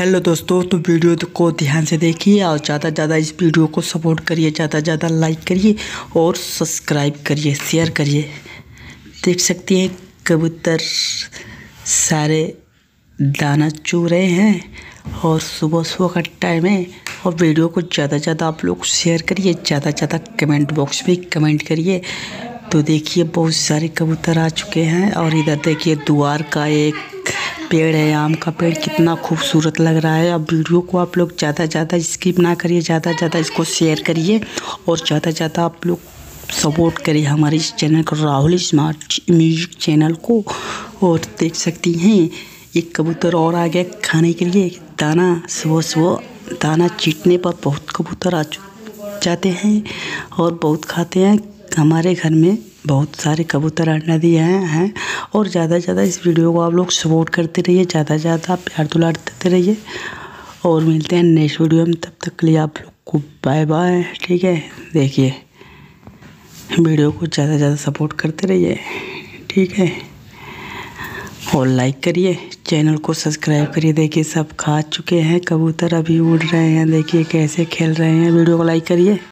Hello दोस्तों तो video को ध्यान से देखिए और ज़्यादा से ज़्यादा इस वीडियो को सपोर्ट करिए, ज़्यादा से ज़्यादा लाइक करिए और सब्सक्राइब करिए शेयर करिए। देख सकती हैं कबूतर सारे दाना चू रहे हैं और सुबह सुबह का टाइम है और वीडियो को ज़्यादा से ज़्यादा आप लोग शेयर करिए, ज़्यादा से ज़्यादा कमेंट बॉक्स में कमेंट करिए। तो देखिए बहुत सारे कबूतर आ चुके हैं और इधर देखिए द्वार का एक पेड़ है, आम का पेड़ कितना खूबसूरत लग रहा है। अब वीडियो को आप लोग ज़्यादा ज़्यादा स्किप ना करिए, ज़्यादा ज़्यादा इसको शेयर करिए और ज़्यादा ज़्यादा आप लोग सपोर्ट करिए हमारे इस चैनल को राहुल स्मार्ट म्यूज़िक चैनल को और देख सकती हैं। एक कबूतर और आ गया खाने के लिए। दाना, सुबह सुबह दाना चीटने पर बहुत कबूतर आ जाते हैं और बहुत खाते हैं। हमारे घर में बहुत सारे कबूतर अंडा दिए हैं हैं, और ज़्यादा से ज़्यादा इस वीडियो को आप लोग सपोर्ट करते रहिए, ज़्यादा से ज़्यादा प्यार दुलार देते रहिए, और मिलते हैं नेक्स्ट वीडियो में, तब तक के लिए आप लोग को बाय बाय ठीक है? देखिए, वीडियो को ज़्यादा से ज़्यादा सपोर्ट करते रहिए, ठीक है? और लाइक करिए चैनल को सब्सक्राइब करिए, देखिए सब खा चुके हैं, कबूतर अभी उड़ रहे हैं, देखिए कैसे खेल रहे हैं, वीडियो को लाइक करिए।